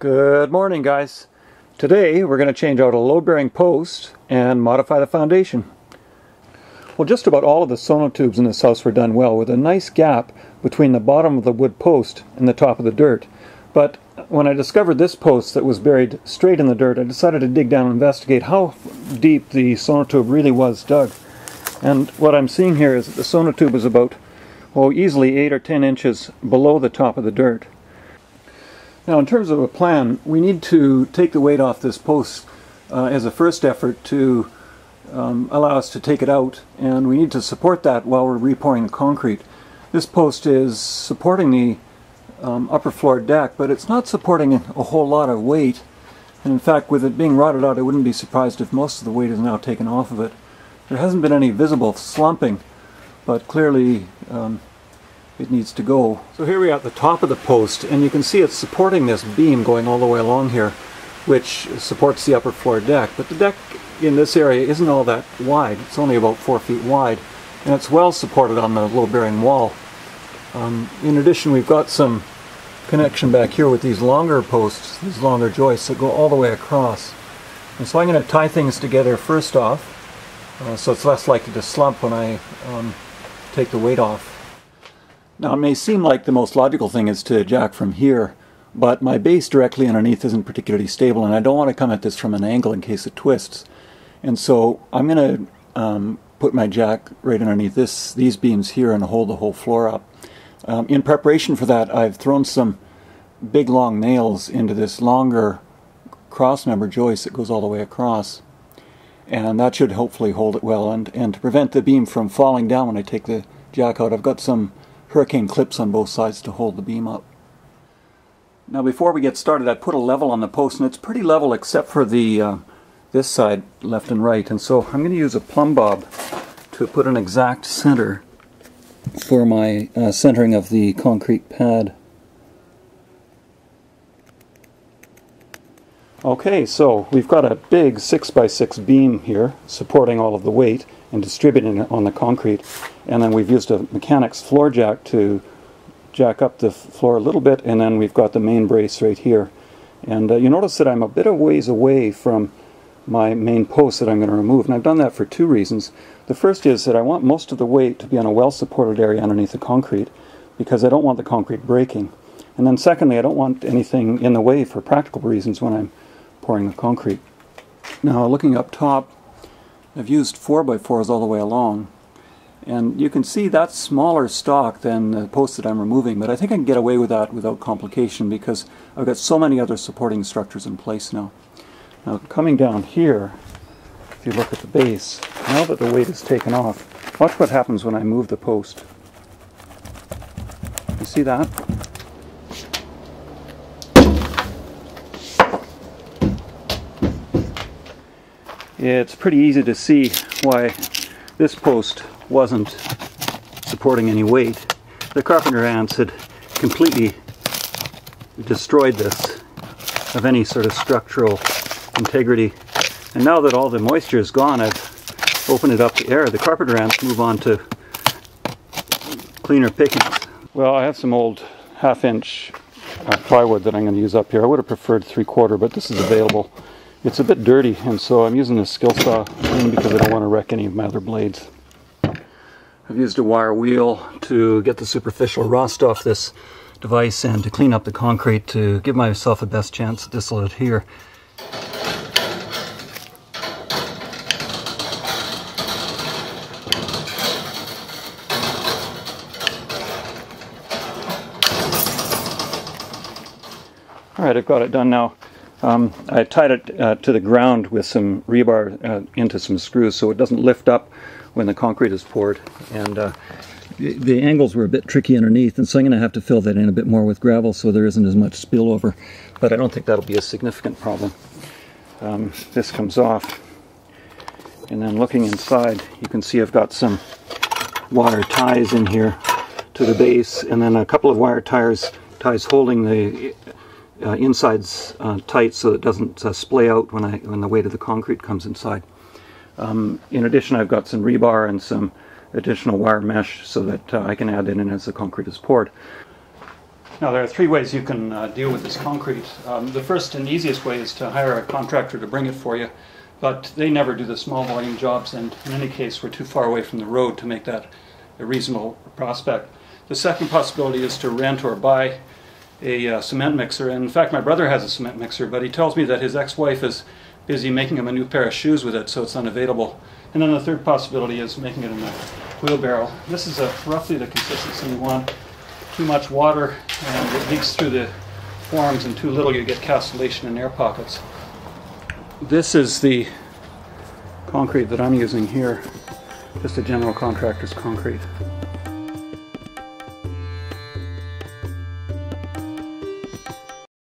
Good morning guys. Today we're going to change out a load-bearing post and modify the foundation. Well just about all of the sonotubes in this house were done well with a nice gap between the bottom of the wood post and the top of the dirt. But when I discovered this post that was buried straight in the dirt I decided to dig down and investigate how deep the sonotube really was dug. And what I'm seeing here is that the sonotube is about oh easily 8 or 10 inches below the top of the dirt. Now in terms of a plan, we need to take the weight off this post uh, as a first effort to um, allow us to take it out and we need to support that while we're repouring the concrete. This post is supporting the um, upper floor deck but it's not supporting a whole lot of weight and in fact with it being rotted out I wouldn't be surprised if most of the weight is now taken off of it. There hasn't been any visible slumping but clearly um, it needs to go. So here we are at the top of the post and you can see it's supporting this beam going all the way along here which supports the upper floor deck. But the deck in this area isn't all that wide. It's only about four feet wide and it's well supported on the load bearing wall. Um, in addition we've got some connection back here with these longer posts, these longer joists that go all the way across. And so I'm going to tie things together first off uh, so it's less likely to slump when I um, take the weight off. Now it may seem like the most logical thing is to jack from here, but my base directly underneath isn't particularly stable and I don't want to come at this from an angle in case it twists. And so I'm going to um, put my jack right underneath this, these beams here and hold the whole floor up. Um, in preparation for that I've thrown some big long nails into this longer cross member joist that goes all the way across and that should hopefully hold it well and, and to prevent the beam from falling down when I take the jack out I've got some hurricane clips on both sides to hold the beam up. Now before we get started I put a level on the post and it's pretty level except for the uh, this side left and right and so I'm going to use a plumb bob to put an exact center for my uh, centering of the concrete pad. Okay, so we've got a big 6x6 beam here supporting all of the weight and distributing it on the concrete. And then we've used a mechanics floor jack to jack up the floor a little bit, and then we've got the main brace right here. And uh, you notice that I'm a bit of ways away from my main post that I'm going to remove, and I've done that for two reasons. The first is that I want most of the weight to be on a well-supported area underneath the concrete, because I don't want the concrete breaking. And then secondly, I don't want anything in the way for practical reasons when I'm pouring the concrete. Now looking up top, I've used 4x4s all the way along. And you can see that's smaller stock than the post that I'm removing, but I think I can get away with that without complication because I've got so many other supporting structures in place now. Now coming down here, if you look at the base, now that the weight is taken off, watch what happens when I move the post. You see that? It's pretty easy to see why this post wasn't supporting any weight. The carpenter ants had completely destroyed this of any sort of structural integrity. And now that all the moisture is gone, I've opened it up to air. The carpenter ants move on to cleaner pickings. Well, I have some old half inch uh, plywood that I'm going to use up here. I would have preferred three quarter, but this is available. It's a bit dirty, and so I'm using a skill saw because I don't want to wreck any of my other blades. I've used a wire wheel to get the superficial rust off this device and to clean up the concrete to give myself the best chance that this will adhere. Alright, I've got it done now. Um, I tied it uh, to the ground with some rebar uh, into some screws so it doesn't lift up when the concrete is poured. And uh, the, the, angles were a bit tricky underneath, and so I'm going to have to fill that in a bit more with gravel so there isn't as much spillover. But I don't think that'll be a significant problem. Um, this comes off. And then looking inside, you can see I've got some wire ties in here to the base, and then a couple of wire ties, ties holding the uh, inside's uh, tight so it doesn't uh, splay out when, I, when the weight of the concrete comes inside. Um, in addition, I've got some rebar and some additional wire mesh so that uh, I can add in as the concrete is poured. Now there are three ways you can uh, deal with this concrete. Um, the first and easiest way is to hire a contractor to bring it for you, but they never do the small volume jobs and in any case we're too far away from the road to make that a reasonable prospect. The second possibility is to rent or buy a uh, cement mixer. And in fact, my brother has a cement mixer, but he tells me that his ex-wife is busy making him a new pair of shoes with it, so it's unavailable. And then the third possibility is making it in a wheelbarrow. This is a, roughly the consistency you want. Too much water and it leaks through the forms, and too little you get castellation and air pockets. This is the concrete that I'm using here, just a general contractor's concrete.